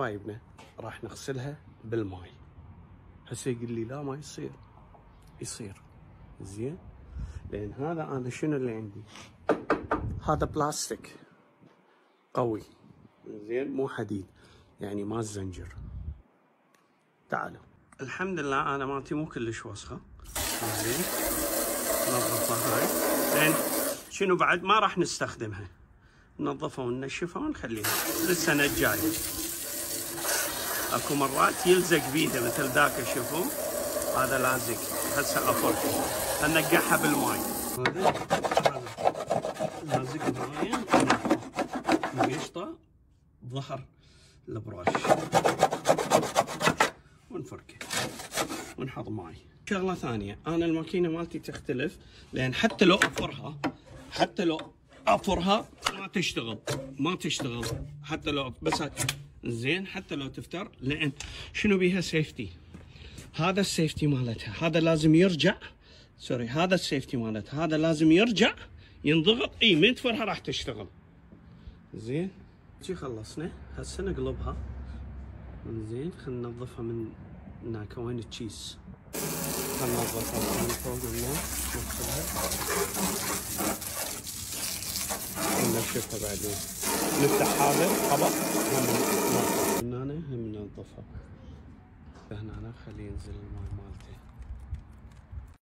حبايبنا راح نغسلها بالماي. هسه يقول لي لا ما يصير. يصير. زين. لأن هذا أنا شنو اللي عندي؟ هذا بلاستيك قوي. زين مو حديد يعني ما الزنجر تعالوا. الحمد لله أنا مالتي مو كلش وسخه زين. نظفها هاي. لأن شنو بعد؟ ما راح نستخدمها. ننظفها وننشفها ونخليها. للسنه الجايه اكو مرات يلزق بيده مثل ذاك شوفوا. هذا لازق. هسه افر ننقعها بالماي. هذا لازق بالماي نقشطه ظهر ال brush ونفركه. ونحط ماي. شغلة ثانية. أنا الماكينة مالتي تختلف لأن حتى لو أفرها حتى لو أفرها ما تشتغل. ما تشتغل. حتى لو بس زين حتى لو تفتر لأن شنو بيها safety هذا ال safety مالتها. هذا لازم يرجع sorry هذا ال safety مالتها. هذا لازم يرجع ينضغط. إي من تفرها راح تشتغل. زين. جي خلصنا. هسه نقلبها. زين خلينا ننظفها من هناك. وين التشيس خلينا ننظفها من فوق الماء وننشفها بعدين. نفتح هذا طبق هم هنا هم ننظفها هنا خليه ينزل الماء مالته